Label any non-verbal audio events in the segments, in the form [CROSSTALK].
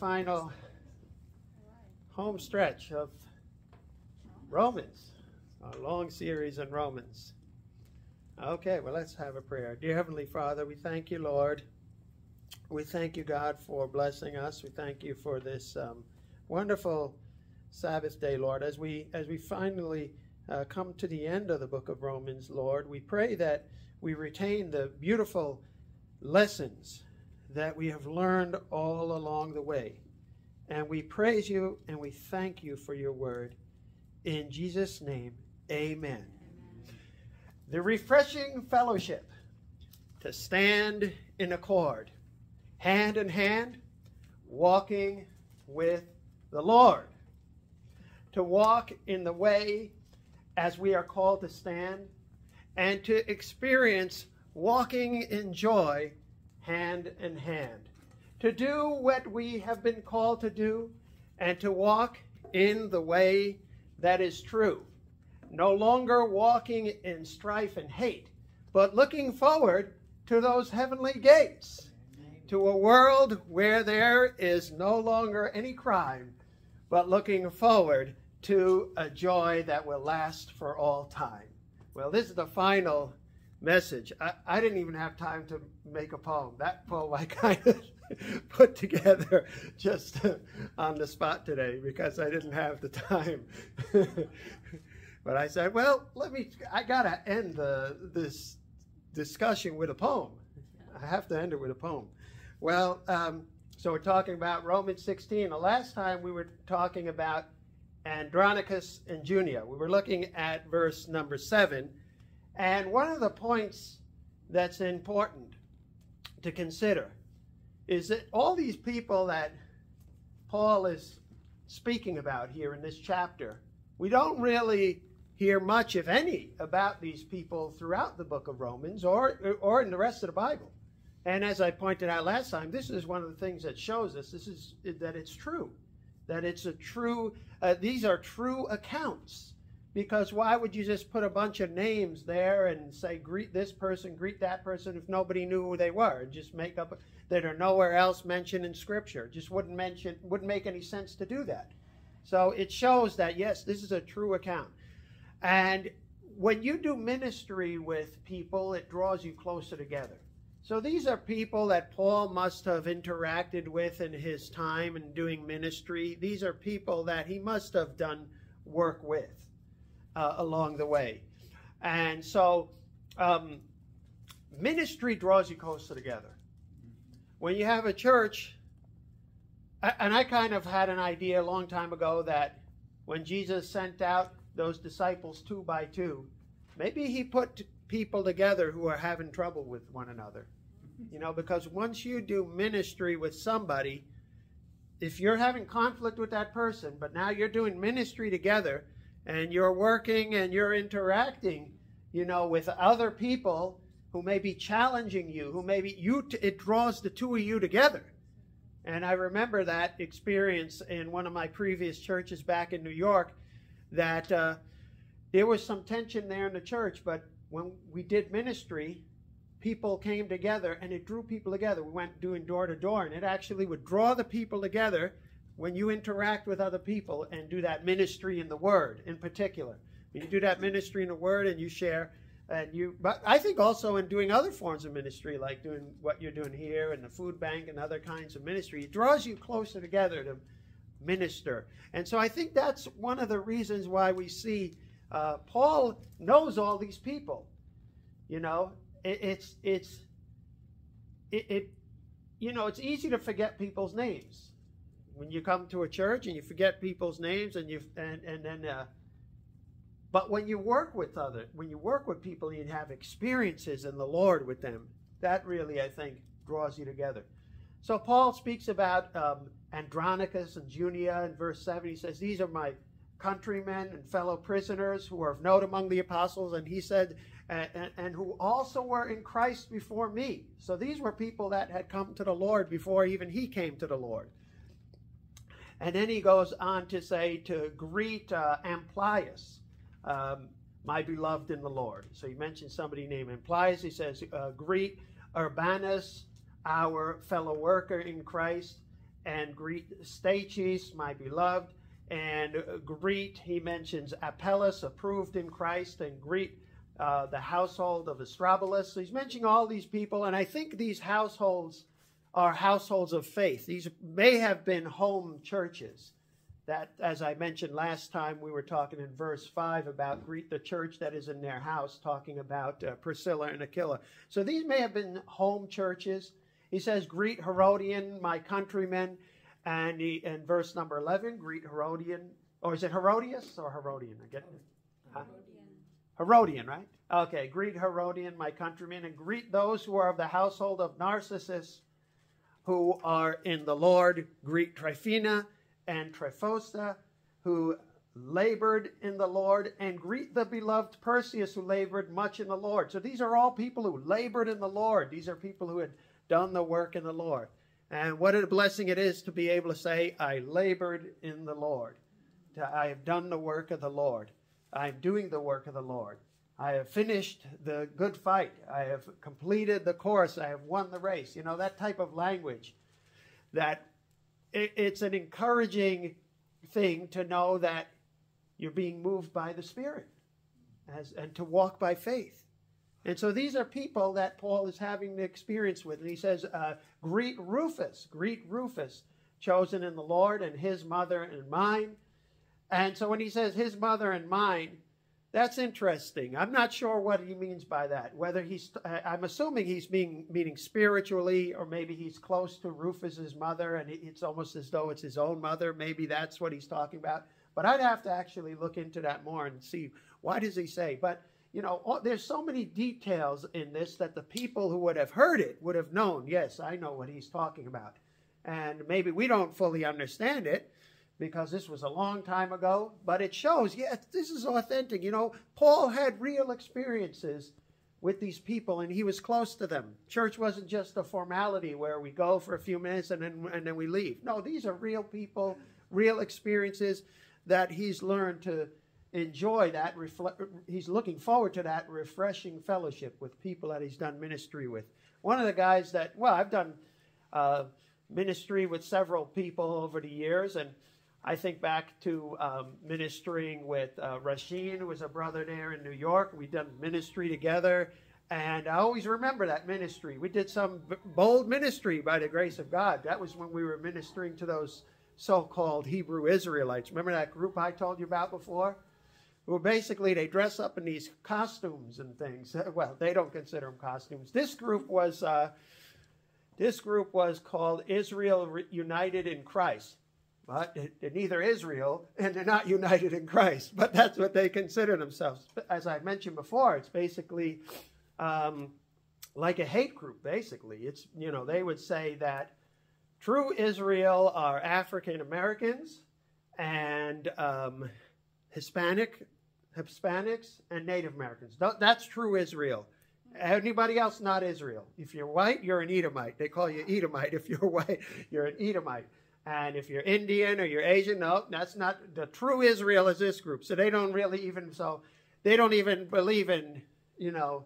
final home stretch of Romans, a long series in Romans. Okay, well, let's have a prayer. Dear Heavenly Father, we thank you, Lord. We thank you, God, for blessing us. We thank you for this um, wonderful Sabbath day, Lord. As we as we finally uh, come to the end of the book of Romans, Lord, we pray that we retain the beautiful lessons that we have learned all along the way. And we praise you and we thank you for your word. In Jesus' name, amen. amen. The refreshing fellowship to stand in accord, hand in hand, walking with the Lord. To walk in the way as we are called to stand, and to experience walking in joy hand in hand, to do what we have been called to do, and to walk in the way that is true. No longer walking in strife and hate, but looking forward to those heavenly gates, to a world where there is no longer any crime, but looking forward to a joy that will last for all time. Well, this is the final message. I, I didn't even have time to make a poem. That poem I kind of [LAUGHS] put together [LAUGHS] just [LAUGHS] on the spot today because I didn't have the time. but I said, well, let me, I got to end the, this discussion with a poem. I have to end it with a poem. Well, um, so we're talking about Romans 16. The last time we were talking about Andronicus and Junia. We were looking at verse number 7 and one of the points that's important to consider is that all these people that Paul is speaking about here in this chapter, we don't really hear much, if any, about these people throughout the book of Romans or, or in the rest of the Bible. And as I pointed out last time, this is one of the things that shows us this is that it's true, that it's a true. Uh, these are true accounts because why would you just put a bunch of names there and say, greet this person, greet that person, if nobody knew who they were? Just make up that are nowhere else mentioned in Scripture. Just wouldn't mention, wouldn't make any sense to do that. So it shows that, yes, this is a true account. And when you do ministry with people, it draws you closer together. So these are people that Paul must have interacted with in his time in doing ministry. These are people that he must have done work with uh, along the way. And so um, ministry draws you closer together. When you have a church, and I kind of had an idea a long time ago that when Jesus sent out those disciples two by two, maybe he put people together who are having trouble with one another. You know, because once you do ministry with somebody, if you're having conflict with that person, but now you're doing ministry together, and you're working and you're interacting, you know, with other people who may be challenging you, who maybe you, it draws the two of you together. And I remember that experience in one of my previous churches back in New York that uh, there was some tension there in the church, but when we did ministry, people came together and it drew people together. We went doing door to door, and it actually would draw the people together when you interact with other people and do that ministry in the Word in particular. When you do that ministry in the Word and you share, and you, but I think also in doing other forms of ministry, like doing what you're doing here and the food bank and other kinds of ministry, it draws you closer together to minister. And so I think that's one of the reasons why we see uh, Paul knows all these people. You know, it, it's it's it, it you know it's easy to forget people's names when you come to a church and you forget people's names and you and and then uh, but when you work with other when you work with people you have experiences in the lord with them that really i think draws you together. So paul speaks about um, andronicus and junia in verse 7 he says these are my countrymen and fellow prisoners who are of note among the apostles. And he said and, and, and who also were in christ before me. So these were people that had come to the lord before even he came to the lord and then he goes on to say to greet uh, Amplias, um, my beloved in the Lord. So he mentions somebody named Amplias. He says, uh, greet Urbanus, our fellow worker in Christ, and greet Stachys, my beloved, and greet, he mentions Apelles, approved in Christ, and greet uh, the household of Aristobulus. So he's mentioning all these people, and I think these households are households of faith. These may have been home churches. That, as I mentioned last time, we were talking in verse 5 about greet the church that is in their house, talking about uh, Priscilla and Aquila. So these may have been home churches. He says, Greet Herodian, my countrymen. And he, in verse number 11, greet Herodian, or is it Herodias or Herodian? I get. Huh? Herodian, right? Okay, greet Herodian, my countrymen, and greet those who are of the household of Narcissus, who are in the Lord. Greet Tryphena and Tryphosa, who labored in the Lord, and greet the beloved Perseus, who labored much in the Lord. So these are all people who labored in the Lord. These are people who had done the work in the Lord. And what a blessing it is to be able to say, I labored in the Lord. I have done the work of the Lord. I'm doing the work of the Lord. I have finished the good fight. I have completed the course. I have won the race. You know, that type of language that it's an encouraging thing to know that you're being moved by the Spirit as, and to walk by faith. And so these are people that Paul is having the experience with. And he says, uh, Greet Rufus, greet Rufus, chosen in the Lord, and his mother and mine. And so when he says his mother and mine, that's interesting. I'm not sure what he means by that. Whether he's, I'm assuming he's being, meaning spiritually, or maybe he's close to Rufus's mother, and it's almost as though it's his own mother. Maybe that's what he's talking about. But I'd have to actually look into that more and see why does he say. But you know, there's so many details in this that the people who would have heard it would have known. Yes, I know what he's talking about, and maybe we don't fully understand it because this was a long time ago, but it shows, yes, this is authentic. You know, Paul had real experiences with these people and he was close to them. Church wasn't just a formality where we go for a few minutes and then and then we leave. No, these are real people, real experiences that he's learned to enjoy that he's looking forward to that refreshing fellowship with people that he's done ministry with. One of the guys that well, I've done uh, ministry with several people over the years and I think back to um, ministering with uh, Rasheen, who was a brother there in New York. We've done ministry together, and I always remember that ministry. We did some bold ministry by the grace of God. That was when we were ministering to those so called Hebrew Israelites. Remember that group I told you about before? Who basically they dress up in these costumes and things. [LAUGHS] Well, they don't consider them costumes. This group was. Uh, this group was called Israel United in Christ but neither Israel and they're not united in Christ. But that's what they consider themselves. As I mentioned before, it's basically um, like a hate group. Basically, it's you know they would say that true Israel are African Americans and um, Hispanic Hispanics and Native Americans. That's true Israel. Anybody else not Israel? If you're white, you're an Edomite. They call you Edomite. If you're [LAUGHS] white, you're an Edomite. And if you're Indian or you're Asian, no, that's not the true Israel is this group. So they don't really even so they don't even believe in, you know,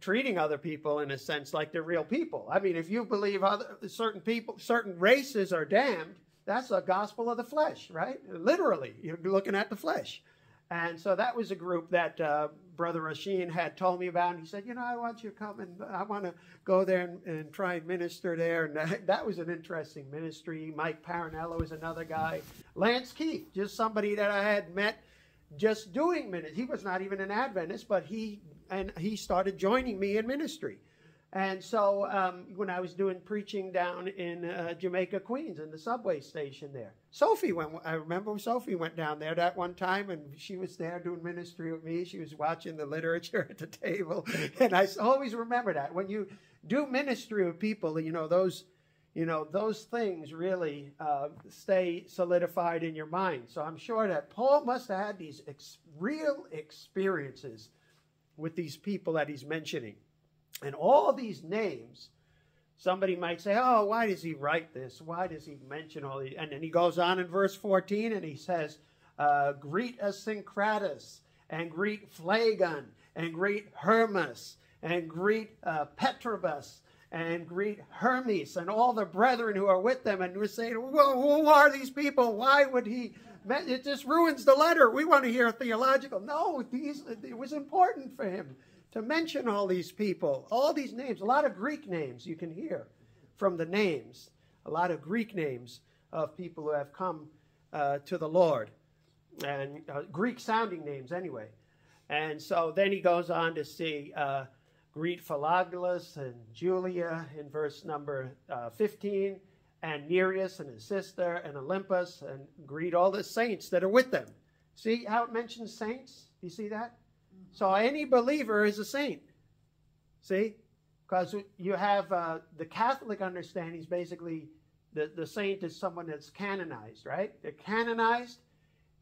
treating other people in a sense like they're real people. I mean, if you believe other certain people, certain races are damned, that's a gospel of the flesh, right? Literally, you're looking at the flesh. And so that was a group that uh, Brother Rasheen had told me about. And he said, You know, I want you to come and I want to go there and, and try and minister there. And [LAUGHS] that, that, was an interesting ministry. Mike Paranello is another guy. Lance Keith, just somebody that I had met just doing ministry. He was not even an Adventist, but he and he started joining me in ministry. And so um, when I was doing preaching down in uh, Jamaica, Queens, in the subway station there, Sophie went. I remember Sophie went down there that one time, and she was there doing ministry with me. She was watching the literature [LAUGHS] at the table, and I always remember that when you do ministry with people, you know those, you know those things really uh, stay solidified in your mind. So I'm sure that Paul must have had these ex- real experiences with these people that he's mentioning. And all these names, somebody might say, oh, why does he write this? Why does he mention all these? And then he goes on in verse 14 and he says, uh, greet Asyncritus and greet Phlegon and greet Hermas and greet uh, Patrobas and greet Hermes and all the brethren who are with them. And we're saying, well, who are these people? Why would he? It just ruins the letter. We want to hear theological. No, these, it was important for him to mention all these people, all these names, a lot of Greek names you can hear from the names, a lot of Greek names of people who have come uh, to the Lord, and uh, Greek sounding names anyway. And so then he goes on to see uh, greet Philologus and Julia in verse number uh, 15, and Nereus and his sister, and Olympas, and greet all the saints that are with them. See how it mentions saints? You see that? So any believer is a saint. See? Because you have uh, the Catholic understanding is basically the, the saint is someone that's canonized, right? They're canonized,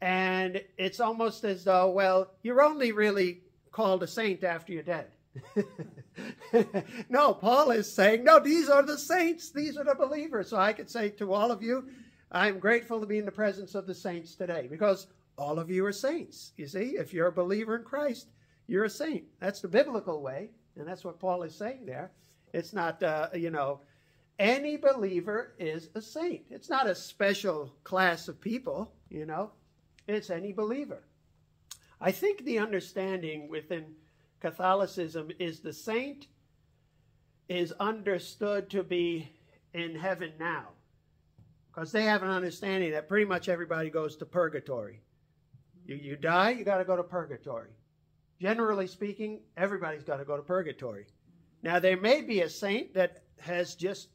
and it's almost as though, well, you're only really called a saint after you're dead. [LAUGHS] no, Paul is saying, no, these are the saints, these are the believers. So I could say to all of you, I'm grateful to be in the presence of the saints today because all of you are saints. You see, if you're a believer in Christ, you're a saint. That's the biblical way, and that's what Paul is saying there. It's not, uh, you know, any believer is a saint. It's not a special class of people, you know, it's any believer. I think the understanding within Catholicism is the saint is understood to be in heaven now. Because they have an understanding that pretty much everybody goes to purgatory. You, you die, you got to go to purgatory. Generally speaking, everybody's got to go to purgatory. Now, there may be a saint that has just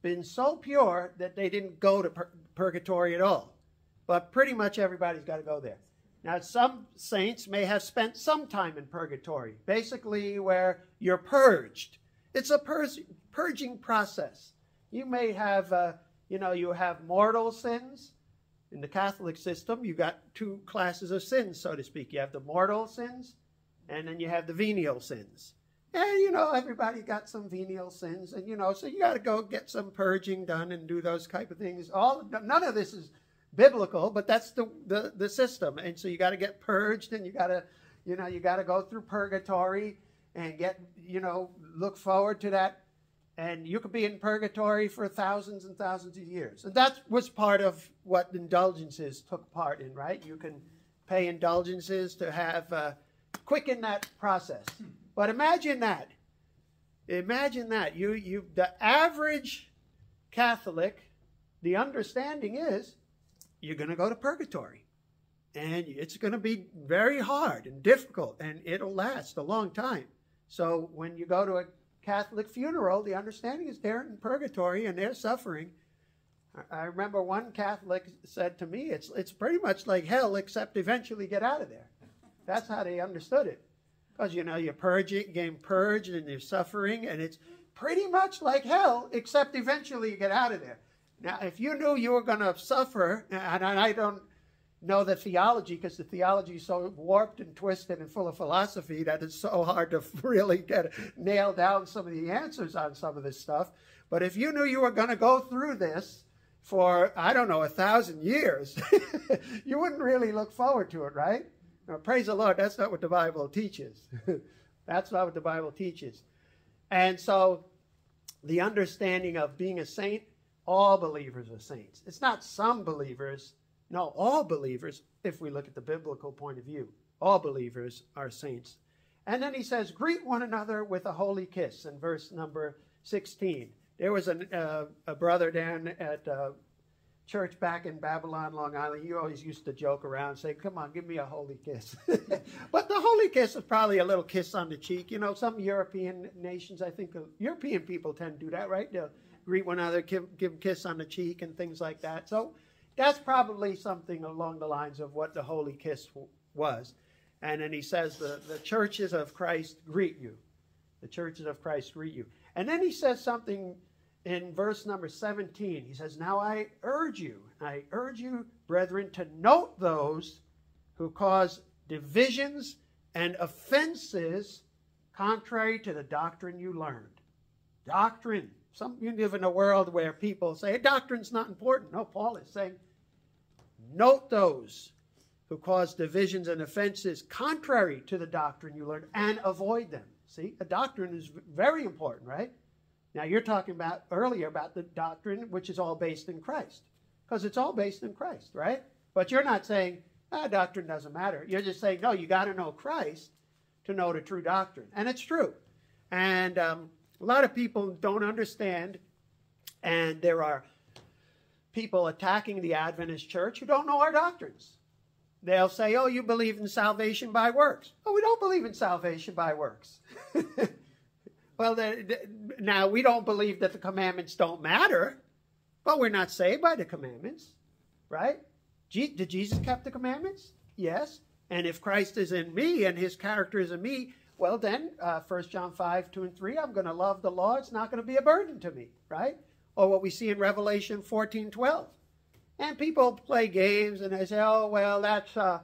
been so pure that they didn't go to pur- purgatory at all. But pretty much everybody's got to go there. Now, some saints may have spent some time in purgatory, basically where you're purged. It's a pur- purging process. You may have, uh, you know, you have mortal sins. In the Catholic system, you've got two classes of sins, so to speak. You have the mortal sins, and then you have the venial sins. And, you know, everybody got some venial sins, and, you know, so you got to go get some purging done and do those type of things. All None of this is biblical, but that's the, the, the system. And so you got to get purged and you got to, you know, you got to go through purgatory and get, you know, look forward to that. And you could be in purgatory for thousands and thousands of years. And that was part of what indulgences took part in, right? You can pay indulgences to have uh, quicken that process. Hmm. But imagine that. Imagine that. You, you, the average Catholic, the understanding is you're going to go to purgatory. And it's going to be very hard and difficult, and it'll last a long time. So when you go to a Catholic funeral, the understanding is they're in purgatory and they're suffering. I remember one Catholic said to me, it's, it's pretty much like hell, except eventually get out of there. That's how they understood it. Because, you know, you're purging, getting purged and you're suffering, and it's pretty much like hell, except eventually you get out of there. Now, if you knew you were going to suffer, and I don't know the theology because the theology is so warped and twisted and full of philosophy that it's so hard to [LAUGHS] really get nail down some of the answers on some of this stuff. But if you knew you were going to go through this for, I don't know, a thousand years, [LAUGHS] you wouldn't really look forward to it, right? Now, praise the Lord, that's not what the Bible teaches. [LAUGHS] that's not what the Bible teaches. And so the understanding of being a saint all believers are saints. It's not some believers. No, all believers, if we look at the biblical point of view, all believers are saints. And then he says, greet one another with a holy kiss in verse number 16. There was a, uh, a brother down at uh, church back in Babylon, Long Island. you always used to joke around say, Come on, give me a holy kiss. [LAUGHS] but the holy kiss is probably a little kiss on the cheek. You know, some European nations, I think European people tend to do that, right? They'll greet one another, give, give kiss on the cheek, and things like that. So that's probably something along the lines of what the holy kiss was. And then he says, the, the churches of Christ greet you. The churches of Christ greet you. And then he says something in verse number 17. He says, Now I urge you, I urge you, brethren, to note those who cause divisions and offenses contrary to the doctrine you learned. Doctrine. Some you live in a world where people say a doctrine's not important. No, Paul is saying, note those who cause divisions and offenses contrary to the doctrine you learned and avoid them. See, a doctrine is very important, right? Now, you're talking about earlier about the doctrine, which is all based in Christ, because it's all based in Christ, right? But you're not saying, ah, doctrine doesn't matter. You're just saying, no, you got to know Christ to know the true doctrine. And it's true. And um, a lot of people don't understand, and there are people attacking the Adventist church who don't know our doctrines. They'll say, oh, you believe in salvation by works. Oh, we don't believe in salvation by works. [LAUGHS] well, now we don't believe that the commandments don't matter, but we're not saved by the commandments, right? did Jesus keep the commandments? Yes. And if Christ is in me and his character is in me, well, then, uh, 1 John 5, 2 and 3, I'm going to love the law. It's not going to be a burden to me, right? Or what we see in Revelation 14, 12. And people play games and they say, oh, well, that's, uh,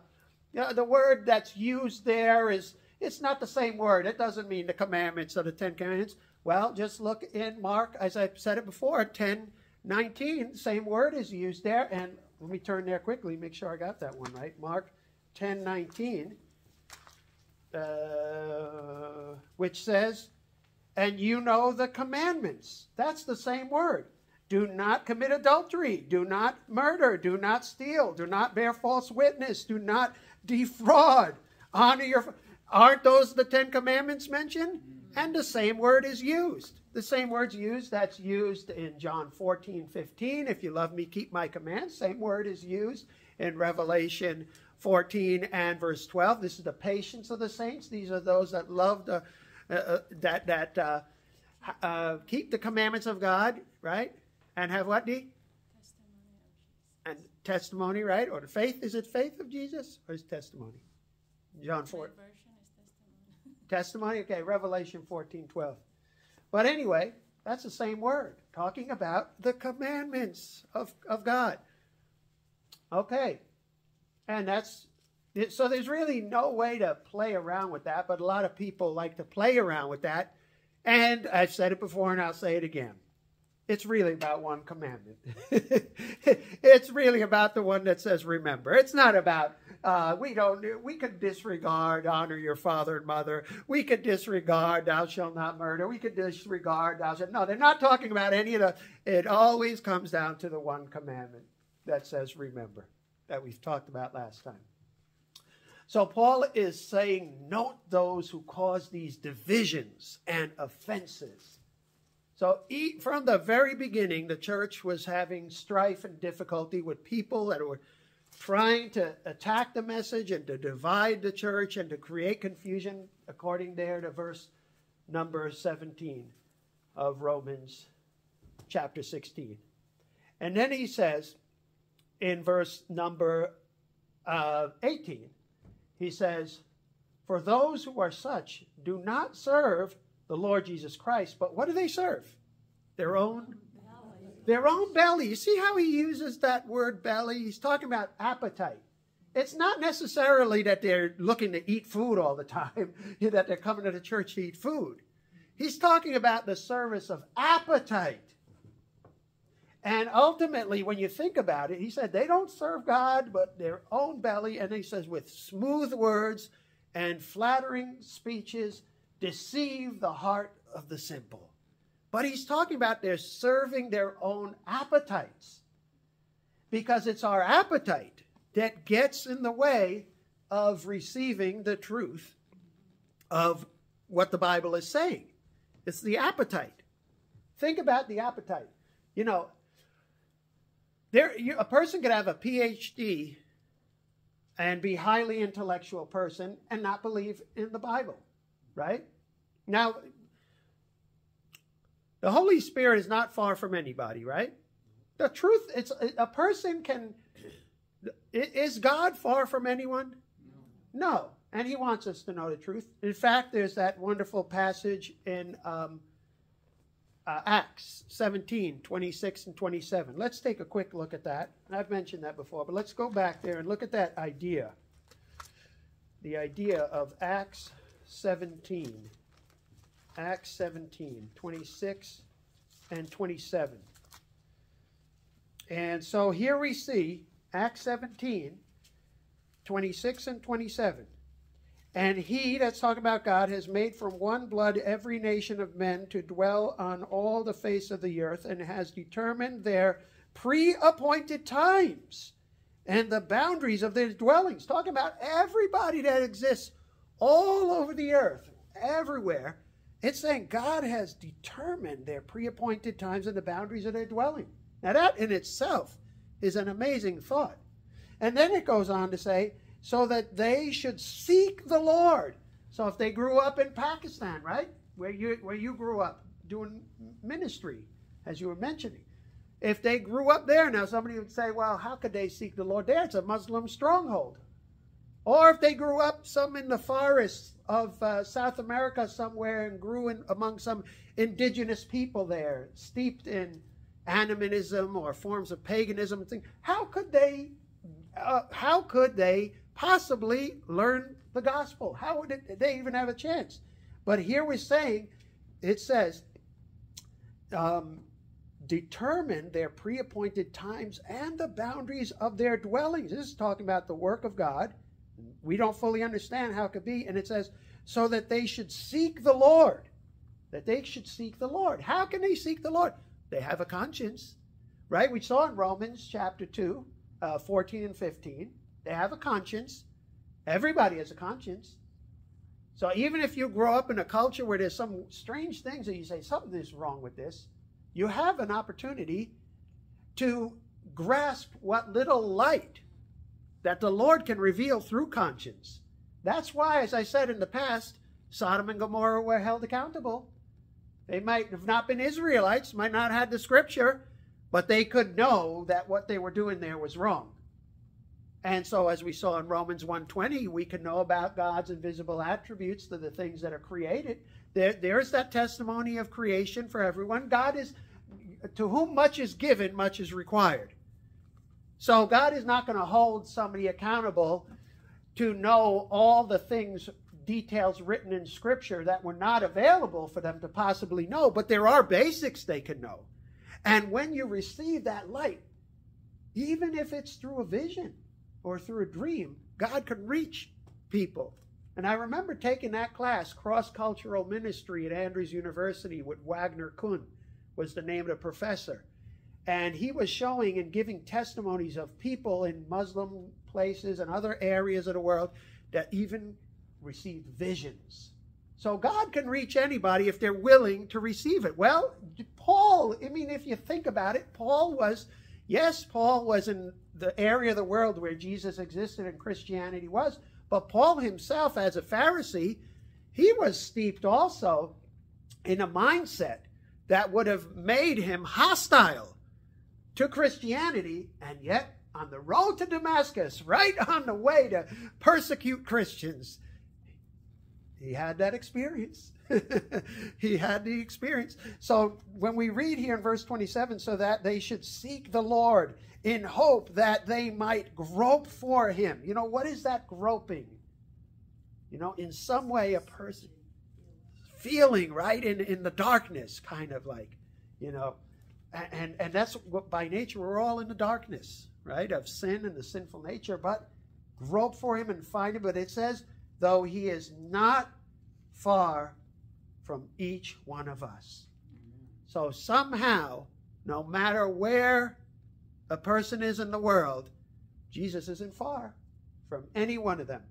the word that's used there is, it's not the same word. It doesn't mean the commandments or the Ten Commandments. Well, just look in Mark, as I said it before, 10, 19, same word is used there. And let me turn there quickly, make sure I got that one right. Mark 10 19, uh, which says, And you know the commandments. That's the same word. Do not commit adultery. Do not murder. Do not steal. Do not bear false witness. Do not defraud. Honor your. Aren't those the Ten Commandments mentioned? And the same word is used. The same word's used, that's used in John 14, 15. If you love me, keep my commands. Same word is used in Revelation 14 and verse 12. This is the patience of the saints. These are those that love the, uh, uh, that, that uh, uh, keep the commandments of God, right? And have what, Dee? And testimony, right? Or the faith. Is it faith of Jesus or is testimony? John 4. Testimony. Okay, Revelation 14, 12. But anyway, that's the same word, talking about the commandments of, of God. Okay. And that's so there's really no way to play around with that, but a lot of people like to play around with that. And I've said it before and I'll say it again. It's really about one commandment. [LAUGHS] it's really about the one that says remember. It's not about uh, we don't. We could disregard honor your father and mother. We could disregard thou shalt not murder. We could disregard thou shalt. No, they're not talking about any of the. It always comes down to the one commandment that says remember that we've talked about last time. So Paul is saying, note those who cause these divisions and offenses. So from the very beginning, the church was having strife and difficulty with people that were trying to attack the message and to divide the church and to create confusion, according there to verse number 17 of Romans chapter 16. And then he says in verse number uh, 18, he says, For those who are such do not serve the Lord Jesus Christ, but what do they serve? Their own their own belly. You see how he uses that word belly? He's talking about appetite. It's not necessarily that they're looking to eat food all the time, [LAUGHS] that they're coming to the church to eat food. He's talking about the service of appetite. And ultimately, when you think about it, he said they don't serve God, but their own belly. And he says, with smooth words and flattering speeches, deceive the heart of the simple. But he's talking about they're serving their own appetites because it's our appetite that gets in the way of receiving the truth of what the Bible is saying. It's the appetite. Think about the appetite. You know, there you, a person could have a PhD and be highly intellectual person and not believe in the Bible, right? Now, the Holy Spirit is not far from anybody, right? The truth, it's a person can. Is God far from anyone? No. no. And He wants us to know the truth. In fact, there's that wonderful passage in um, uh, Acts 17, 26 and 27. Let's take a quick look at that. I've mentioned that before, but let's go back there and look at that idea. The idea of Acts 17. Acts 17, 26 and 27. And so here we see Acts 17, 26 and 27. And he, that's talking about God, has made from one blood every nation of men to dwell on all the face of the earth and has determined their pre appointed times and the boundaries of their dwellings. Talking about everybody that exists all over the earth, everywhere. It's saying God has determined their pre appointed times and the boundaries of their dwelling. Now, that in itself is an amazing thought. And then it goes on to say, so that they should seek the Lord. So if they grew up in Pakistan, right, where you where you grew up doing ministry, as you were mentioning, if they grew up there, now somebody would say, well, how could they seek the Lord there? It's a Muslim stronghold. Or if they grew up some in the forests of uh, South America somewhere and grew in, among some indigenous people there, steeped in animism or forms of paganism, thing, how could they? Uh, how could they possibly learn the gospel? How would it, they even have a chance? But here we're saying, it says, um, determine their pre appointed times and the boundaries of their dwellings. This is talking about the work of God. We don't fully understand how it could be. And it says, so that they should seek the Lord. That they should seek the Lord. How can they seek the Lord? They have a conscience, right? We saw in Romans chapter 2, uh, 14 and 15. They have a conscience. Everybody has a conscience. So even if you grow up in a culture where there's some strange things that you say, something is wrong with this, you have an opportunity to grasp what little light that the Lord can reveal through conscience. That's why, as I said in the past, Sodom and Gomorrah were held accountable. They might have not been Israelites, might not have had the scripture, but they could know that what they were doing there was wrong. And so as we saw in Romans 1:20, we can know about God's invisible attributes, to the things that are created. There, there's that testimony of creation for everyone. God is to whom much is given, much is required. So God is not going to hold somebody accountable to know all the things, details written in Scripture that were not available for them to possibly know, but there are basics they can know. And when you receive that light, even if it's through a vision or through a dream, God can reach people. And I remember taking that class, Cross Cultural Ministry at Andrews University with Wagner Kuhn, was the name of the professor. And he was showing and giving testimonies of people in Muslim places and other areas of the world that even received visions. So God can reach anybody if they're willing to receive it. Well, Paul, I mean, if you think about it, Paul was, yes, Paul was in the area of the world where Jesus existed and Christianity was, but Paul himself, as a Pharisee, he was steeped also in a mindset that would have made him hostile to Christianity, and yet on the road to Damascus, right on the way to persecute Christians, he had that experience. [LAUGHS] he had the experience. So when we read here in verse 27, so that they should seek the Lord in hope that they might grope for him. You know, what is that groping? You know, in some way, a person feeling, right, in, in the darkness, kind of like, you know. And, and that's what by nature we're all in the darkness, right, of sin and the sinful nature. But grope for him and find him. But it says, though he is not far from each one of us. So somehow, no matter where a person is in the world, Jesus isn't far from any one of them.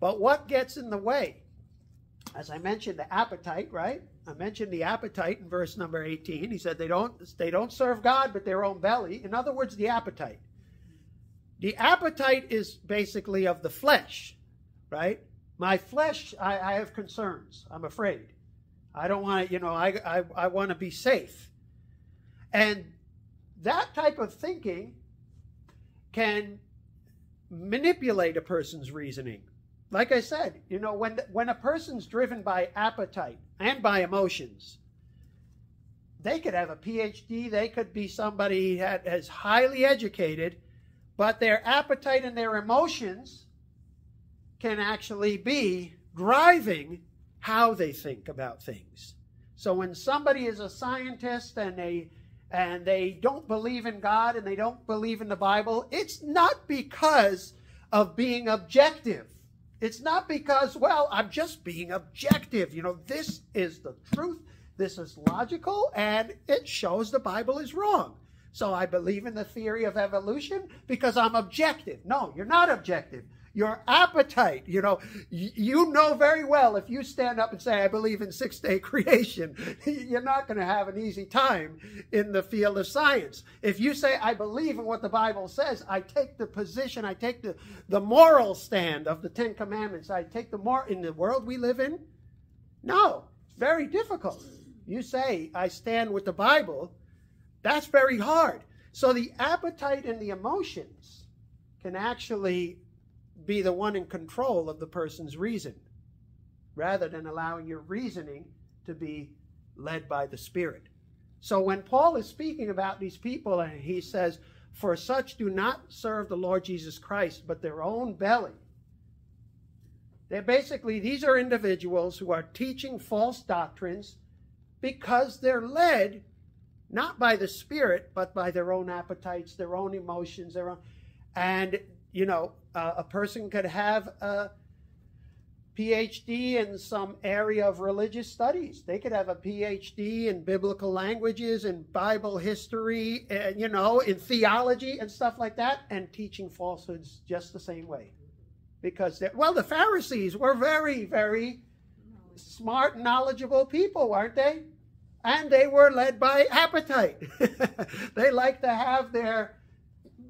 But what gets in the way? As I mentioned, the appetite, right? I mentioned the appetite in verse number 18. He said they don't they don't serve God but their own belly. In other words, the appetite. The appetite is basically of the flesh, right? My flesh, I, I have concerns. I'm afraid. I don't want to, you know, I, I, I want to be safe. And that type of thinking can manipulate a person's reasoning. Like I said, you know, when, when a person's driven by appetite and by emotions, they could have a PhD, they could be somebody that is highly educated, but their appetite and their emotions can actually be driving how they think about things. So when somebody is a scientist and they and they don't believe in God and they don't believe in the Bible, it's not because of being objective. It's not because, well, I'm just being objective. You know, this is the truth, this is logical, and it shows the Bible is wrong. So I believe in the theory of evolution because I'm objective. No, you're not objective your appetite. You know, you know very well if you stand up and say, I believe in six day creation, [LAUGHS] you're not going to have an easy time in the field of science. If you say, I believe in what the Bible says, I take the position, I take the, the moral stand of the Ten Commandments, I take the more in the world we live in. No, very difficult. You say, I stand with the Bible, that's very hard. So the appetite and the emotions can actually be the one in control of the person's reason rather than allowing your reasoning to be led by the Spirit. So when Paul is speaking about these people, and he says, For such do not serve the Lord Jesus Christ, but their own belly. They're basically, these are individuals who are teaching false doctrines because they're led not by the Spirit, but by their own appetites, their own emotions, their own. And you know, uh, a person could have a PhD in some area of religious studies. They could have a PhD in biblical languages and Bible history, and you know, in theology and stuff like that, and teaching falsehoods just the same way. Because, well, the Pharisees were very, very smart, knowledgeable people, weren't they? And they were led by appetite. [LAUGHS] they like to have their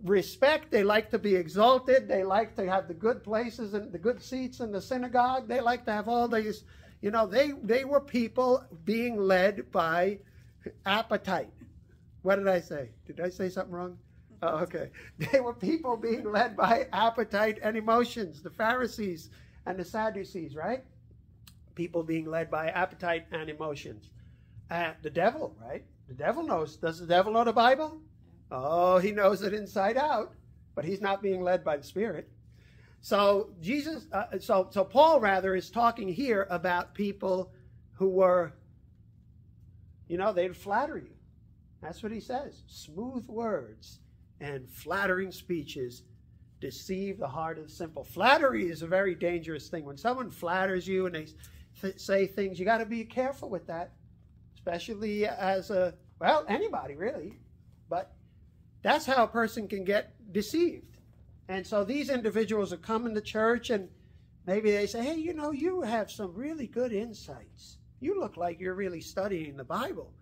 respect. They like to be exalted. They like to have the good places and the good seats in the synagogue. They like to have all these, you know, they, they were people being led by appetite. What did I say? Did I say something wrong? Oh, okay. [LAUGHS] They were people being led by appetite and emotions, the Pharisees and the Sadducees, right? People being led by appetite and emotions. Uh, the devil, right? The devil knows. Does the devil know the Bible? Oh, he knows it inside out, but he's not being led by the Spirit. So Jesus, uh, so so Paul rather is talking here about people who were, you know, they'd flatter you. That's what he says. Smooth words and flattering speeches deceive the heart of the simple. Flattery is a very dangerous thing. When someone flatters you and they th- say things, you got to be careful with that, especially as a well anybody really. That's how a person can get deceived. And so these individuals are coming to church and maybe they say, hey, you know, you have some really good insights. You look like you're really studying the Bible.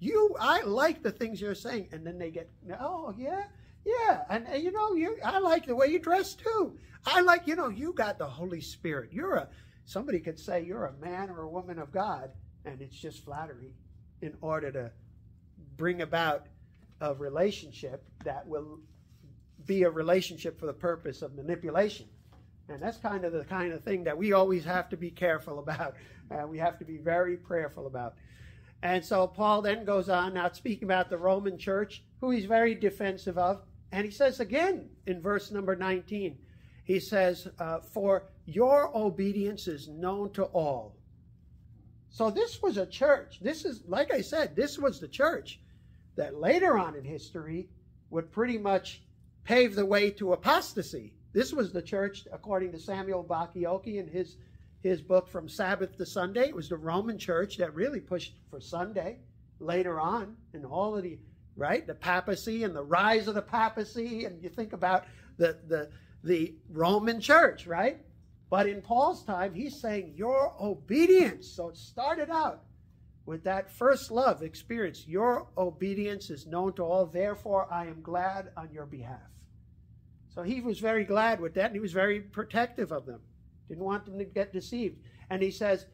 You, I like the things you're saying. And then they get, oh, yeah, yeah. And, and you know, you, I like the way you dress too. I like, you know, you got the Holy Spirit. You're a, somebody could say you're a man or a woman of God, and it's just flattery in order to bring about a relationship that will be a relationship for the purpose of manipulation. And that's kind of the kind of thing that we always have to be careful [LAUGHS] about. Uh, we have to be very prayerful about. And so Paul then goes on, now speaking about the Roman church, who he's very defensive of. And he says again in verse number 19, he says, uh, For your obedience is known to all. So this was a church. This is, like I said, this was the church that later on in history would pretty much pave the way to apostasy. This was the church, according to Samuel Bacchiocchi in his, his book From Sabbath to Sunday. It was the Roman church that really pushed for Sunday later on in all of the, right? The papacy and the rise of the papacy. And you think about the, the, the Roman church, right? But in Paul's time, he's saying your obedience. So it started out with that first love experience, your obedience is known to all, therefore I am glad on your behalf. So he was very glad with that, and he was very protective of them. Didn't want them to get deceived. And he says,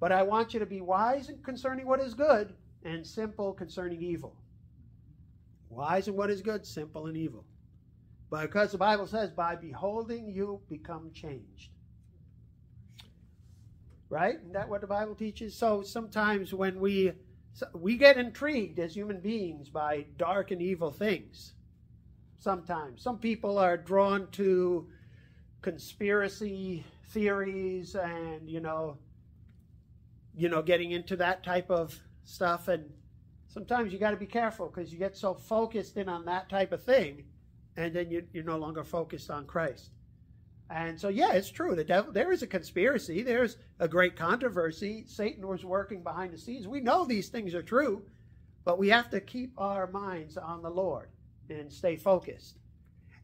But I want you to be wise concerning what is good, and simple concerning evil. Wise in what is good, simple in evil. But because the Bible says, By beholding you become changed right? Isn't that what the Bible teaches? So sometimes when we we get intrigued as human beings by dark and evil things. Sometimes some people are drawn to conspiracy theories and you know you know getting into that type of stuff and sometimes you got to be careful because you get so focused in on that type of thing and then you, you're no longer focused on christ And so, yeah, it's true. The devil, there is a conspiracy. There's a great controversy. Satan was working behind the scenes. We know these things are true, but we have to keep our minds on the Lord and stay focused.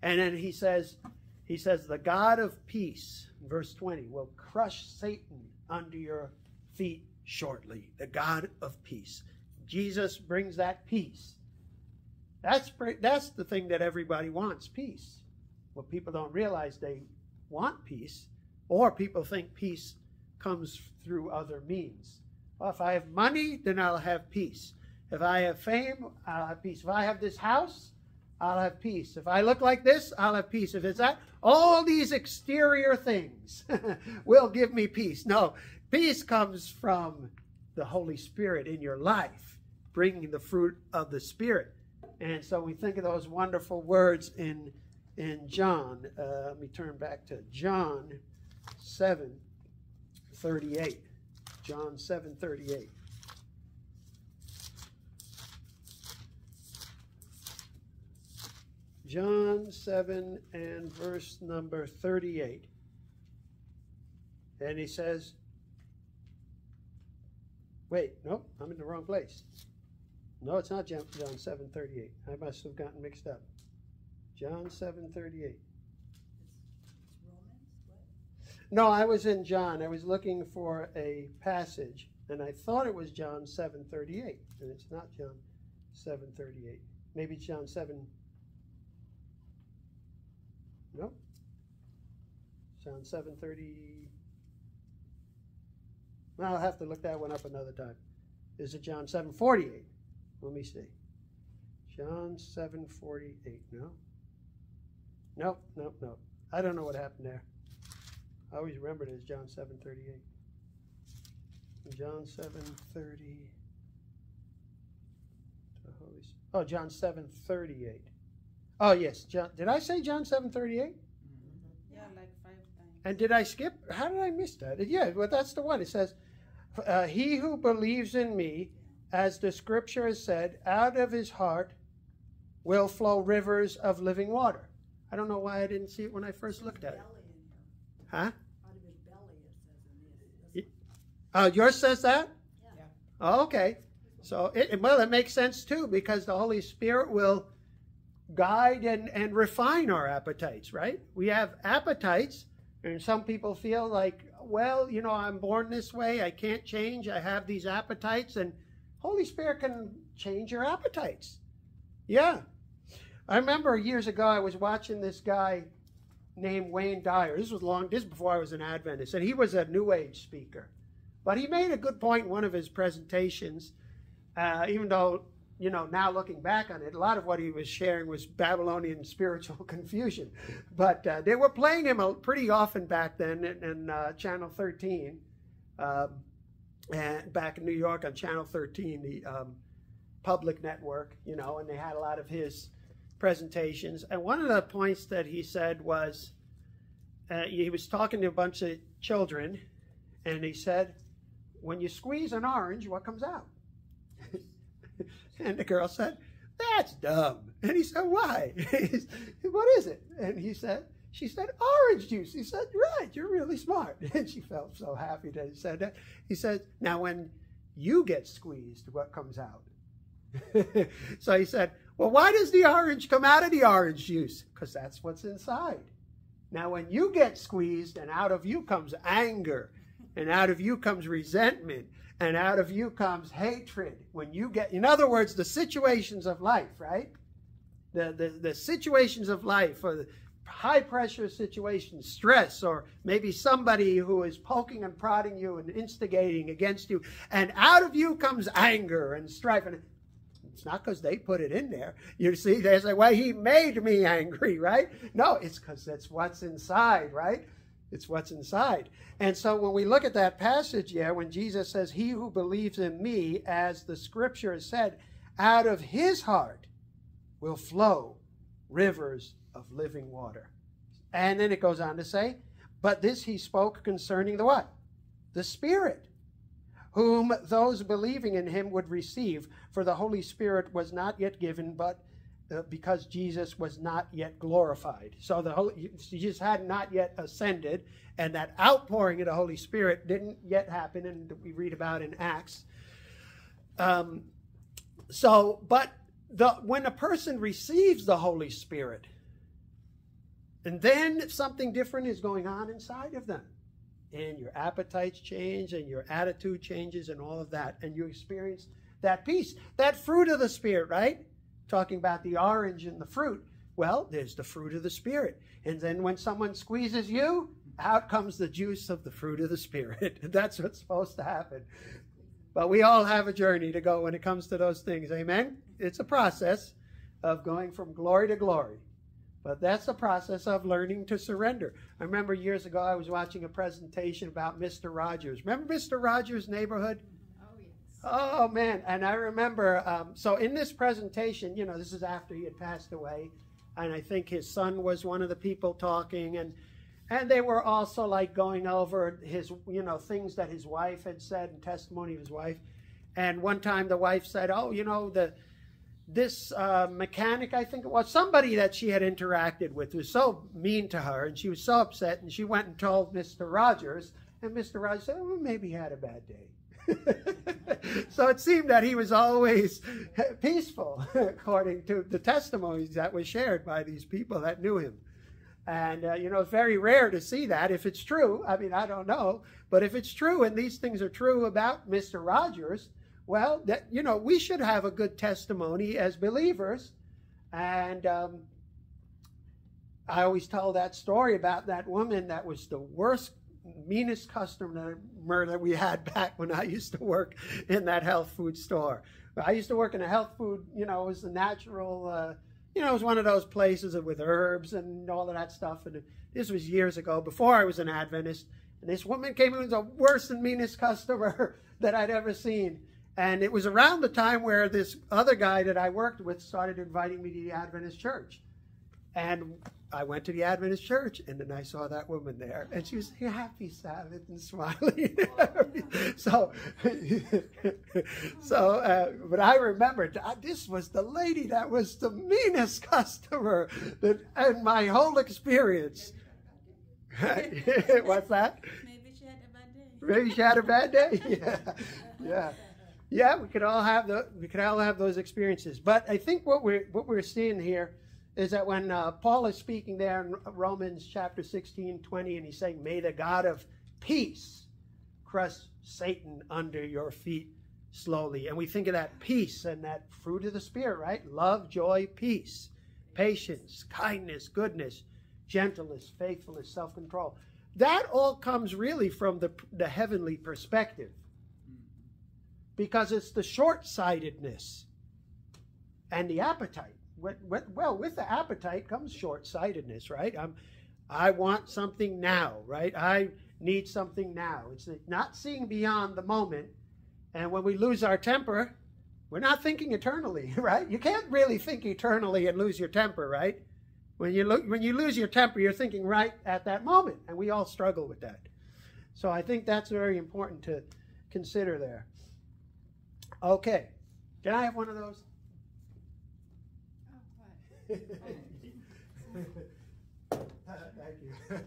And then he says, he says, the God of peace, verse 20, will crush Satan under your feet shortly. The God of peace. Jesus brings that peace. That's, that's the thing that everybody wants peace. What people don't realize they want peace, or people think peace comes through other means. Well, if I have money, then I'll have peace. If I have fame, I'll have peace. If I have this house, I'll have peace. If I look like this, I'll have peace. If it's that, all these exterior things [LAUGHS] will give me peace. No, peace comes from the Holy Spirit in your life, bringing the fruit of the Spirit. And so we think of those wonderful words in in John. Uh, let me turn back to John 7 38. John 7 38. John 7 and verse number 38. And he says, Wait, nope, I'm in the wrong place. No, it's not John 7 38. I must have gotten mixed up. John 7:38. No, I was in John. I was looking for a passage and I thought it was John 7:38 and it's not John 7:38. Maybe it's John 7 No. John 7:30 Well, I'll have to look that one up another time. Is it John 7:48? Let me see. John 7:48. No. Nope, nope, nope. I don't know what happened there. I always remembered it as John 7:38. John 7:30. Oh, John 7:38. Oh yes, John. Did I say John 7:38? Yeah, like five times. And did I skip? How did I miss that? Yeah, well, that's the one. It says, uh, "He who believes in me, as the Scripture has said, out of his heart will flow rivers of living water." I don't know why I didn't see it when I first looked at it. Huh? Uh, yours says that? Yeah. Oh, okay. So, it, well, it makes sense too because the Holy Spirit will guide and, and refine our appetites, right? We have appetites, and some people feel like, well, you know, I'm born this way, I can't change, I have these appetites, and Holy Spirit can change your appetites. Yeah. I remember years ago I was watching this guy named Wayne Dyer. This was long, this before I was an Adventist, and he was a New Age speaker. But he made a good point in one of his presentations, uh, even though, you know, now looking back on it, a lot of what he was sharing was Babylonian [LAUGHS] spiritual confusion. But uh, they were playing him pretty often back then in, in uh, Channel 13, um, and back in New York on Channel 13, the um, public network, you know, and they had a lot of his presentations. And one of the points that he said was uh, he was talking to a bunch of children, and he said, When you squeeze an orange, what comes out? [LAUGHS] and the girl said, That's dumb. And he said, Why? [LAUGHS] what is it? And he said, she said, orange juice. He said, right, you're really smart. [LAUGHS] And she felt so happy that he said that. He said, now when you get squeezed, what comes out? so he said, well, why does the orange come out of the orange juice? Because that's what's inside. Now, when you get squeezed and out of you comes anger, and out of you comes resentment, and out of you comes hatred, when you get, in other words, the situations of life, right? The, the, the situations of life, or the high pressure situations, stress, or maybe somebody who is poking and prodding you and instigating against you, and out of you comes anger and strife. And it's not because they put it in there. You see, they say, well, he made me angry, right? No, it's because that's what's inside, right? It's what's inside. And so when we look at that passage, yeah, when Jesus says, He who believes in me, as the scripture has said, out of his heart will flow rivers of living water. And then it goes on to say, But this he spoke concerning the what? The Spirit whom those believing in him would receive, for the Holy Spirit was not yet given, but uh, because Jesus was not yet glorified. So the Holy, Jesus had not yet ascended, and that outpouring of the Holy Spirit didn't yet happen, and we read about in Acts. Um, so, but the, when a person receives the Holy Spirit, and then something different is going on inside of them, and your appetites change, and your attitude changes, and all of that, and you experience that peace, that fruit of the Spirit, right? Talking about the orange and the fruit. Well, there's the fruit of the Spirit. And then when someone squeezes you, out comes the juice of the fruit of the Spirit. [LAUGHS] That's what's supposed to happen. But we all have a journey to go when it comes to those things. Amen? It's a process of going from glory to glory. But that's the process of learning to surrender. I remember years ago I was watching a presentation about Mr. Rogers. Remember Mr. Rogers' neighborhood? Oh, yes. Oh man! And I remember. Um, so in this presentation, you know, this is after he had passed away, and I think his son was one of the people talking, and and they were also like going over his, you know, things that his wife had said and testimony of his wife. And one time the wife said, "Oh, you know, the this uh, mechanic, I think it was somebody that she had interacted with, was so mean to her, and she was so upset, and she went and told Mr. Rogers, and Mr. Rogers said, "Well, maybe he had a bad day." [LAUGHS] so it seemed that he was always [LAUGHS] peaceful, [LAUGHS] according to the testimonies that were shared by these people that knew him. And, uh, you know, it's very rare to see that if it's true. I mean, I don't know. But if it's true and these things are true about Mr. Rogers, well, that, you know, we should have a good testimony as believers. And um, I always tell that story about that woman that was the worst, meanest customer that we had [LAUGHS] back when I used to work in that health food store. I used to work in a health food, you know, it was a natural. Uh, you know, it was one of those places with herbs and all of that stuff. And this was years ago, before I was an Adventist. And this woman came in was the worst and meanest customer [LAUGHS] that I'd ever seen. And it was around the time where this other guy that I worked with started inviting me to the Adventist church. And I went to the Adventist church, and then I saw that woman there, and she was happy, Sabbath, and [LAUGHS] smiling. so, [LAUGHS] so, uh, but I remembered this was the lady that was the meanest customer that in my whole experience. [LAUGHS] What's that? Maybe she had a bad day. Maybe she had a bad day. Yeah, yeah, yeah. We could all have the we could all have those experiences. But I think what we're what we're seeing here is that when uh, Paul is speaking there in Romans chapter 16, 20, and he's saying, May the God of peace crush Satan under your feet slowly. And we think of that peace and that fruit of the Spirit, right? Love, joy, peace, patience, kindness, goodness, gentleness, faithfulness, self control. That all comes really from the, the heavenly perspective because it's the short sightedness and the appetite well, with the appetite comes short sightedness, right? I'm, I want something now, right? I need something now. It's not seeing beyond the moment. And when we lose our temper, we're not thinking eternally, [LAUGHS] right? You can't really think eternally and lose your temper, right? When you, lo- when you lose your temper, you're thinking right at that moment. And we all struggle with that. So I think that's very important to consider there. Okay. Can I have one of those? Thank [LAUGHS] you.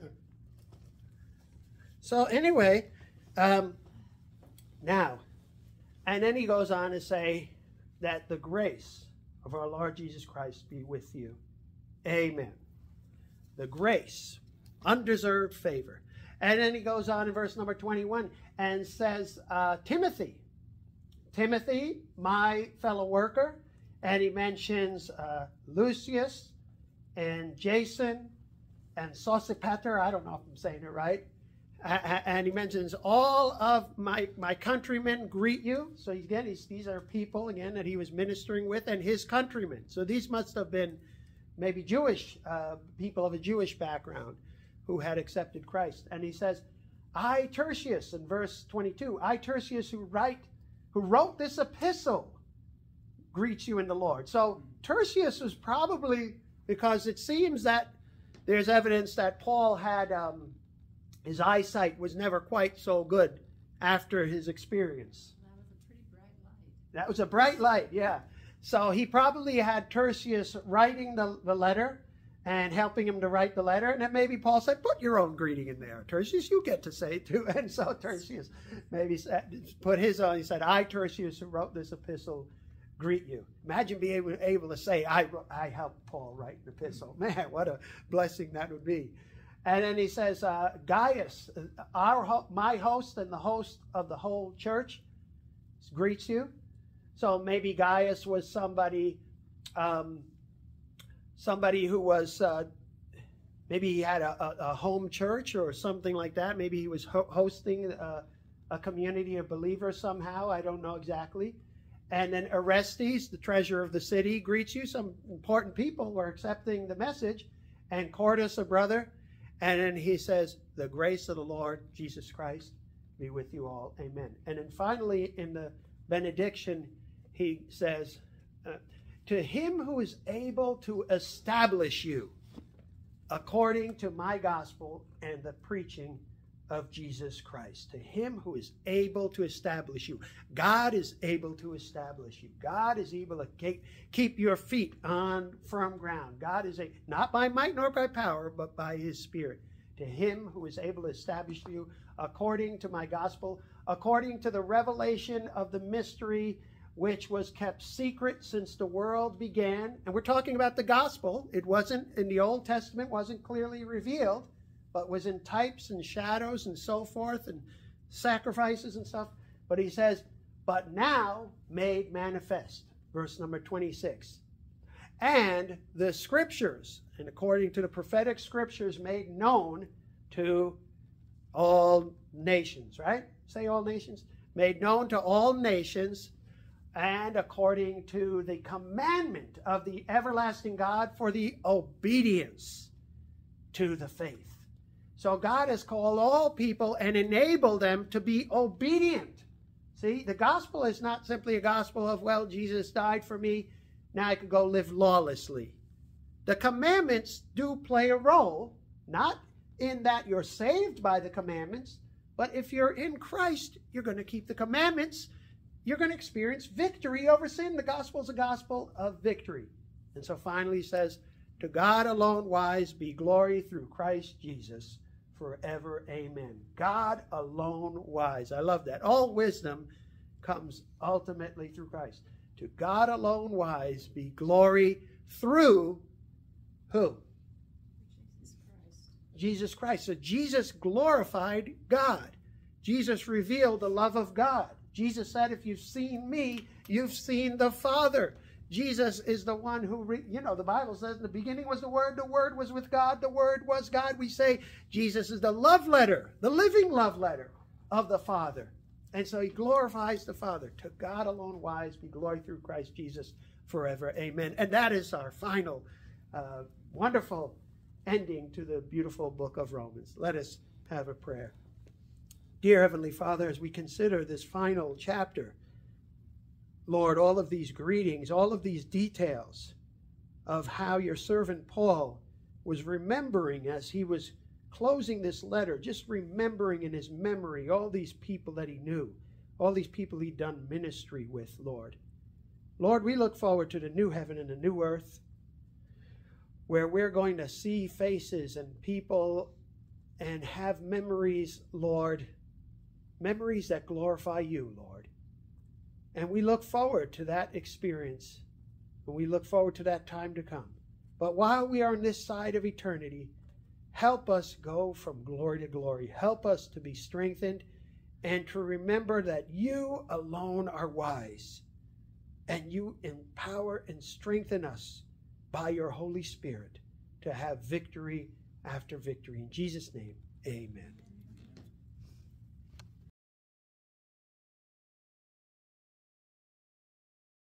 so anyway, um, now, and then he goes on to say that the grace of our Lord Jesus Christ be with you. Amen. The grace, undeserved favor. And then he goes on in verse number 21 and says, uh, Timothy, Timothy, my fellow worker, and he mentions uh, Lucius and Jason and Sosipater. I don't know if I'm saying it right. And he mentions all of my, my countrymen greet you. So again, he's, these are people again that he was ministering with, and his countrymen. So these must have been maybe Jewish uh, people of a Jewish background who had accepted Christ. And he says, "I Tertius" in verse 22. I Tertius, who write, who wrote this epistle greets you in the Lord. So Tertius was probably because it seems that there's evidence that Paul had um, his eyesight was never quite so good after his experience. That was a pretty bright light. That was a bright light, yeah. So he probably had Tertius writing the, the letter and helping him to write the letter. And then maybe Paul said, Put your own greeting in there, Tertius. You get to say too. [LAUGHS] And so Tertius maybe put his own. He said, I, Tertius, who wrote this epistle, greet you. Imagine being able, able to say, I, I helped Paul write an epistle. [LAUGHS] Man, what a blessing that would be. And then he says, uh, Gaius, our my host and the host of the whole church, greets you. So maybe Gaius was somebody, um, somebody who was uh, maybe he had a, a, a, home church or something like that. Maybe he was ho- hosting a, a community of believers somehow. I don't know exactly. And then Erastus, the treasurer of the city, greets you. Some important people were accepting the message. And Quartus, a brother. And then he says, The grace of the Lord Jesus Christ be with you all. Amen. And then finally, in the benediction, he says, uh, To him who is able to establish you according to my gospel and the preaching of Jesus Christ. To him who is able to establish you. God is able to establish you. God is able to keep your feet on firm ground. God is a not by might nor by power, but by his spirit. To him who is able to establish you according to my gospel, according to the revelation of the mystery which was kept secret since the world began. And we're talking about the gospel. It wasn't in the Old Testament, wasn't clearly revealed but was in types and shadows and so forth and sacrifices and stuff. But he says, but now made manifest. Verse number 26. And the scriptures, and according to the prophetic scriptures, made known to all nations, right? Say all nations. Made known to all nations, and according to the commandment of the everlasting God for the obedience to the faith. So God has called all people and enabled them to be obedient. See, the gospel is not simply a gospel of, well, Jesus died for me, now I can go live lawlessly. The commandments do play a role, not in that you're saved by the commandments, but if you're in Christ, you're going to keep the commandments. You're going to experience victory over sin. The gospel is a gospel of victory. And so finally he says, To God alone wise be glory through Christ Jesus forever. Amen. God alone wise. I love that. All wisdom comes ultimately through Christ. To God alone wise be glory through who? Jesus Christ. Jesus Christ. So Jesus glorified God. Jesus revealed the love of God. Jesus said, If you've seen me, you've seen the Father. Jesus is the one who, you know, the Bible says in the beginning was the Word, the Word was with God, the Word was God. We say Jesus is the love letter, the living love letter of the Father. And so he glorifies the Father. To God alone wise be glory through Christ Jesus forever. Amen. And that is our final uh, wonderful ending to the beautiful book of Romans. Let us have a prayer. Dear Heavenly Father, as we consider this final chapter, Lord, all of these greetings, all of these details of how your servant Paul was remembering as he was closing this letter, just remembering in his memory all these people that he knew, all these people he'd done ministry with, Lord. Lord, we look forward to the new heaven and the new earth where we're going to see faces and people and have memories, Lord, memories that glorify you, Lord. And we look forward to that experience. And we look forward to that time to come. But while we are on this side of eternity, help us go from glory to glory. Help us to be strengthened and to remember that you alone are wise. And you empower and strengthen us by your Holy Spirit to have victory after victory. In Jesus' name, amen.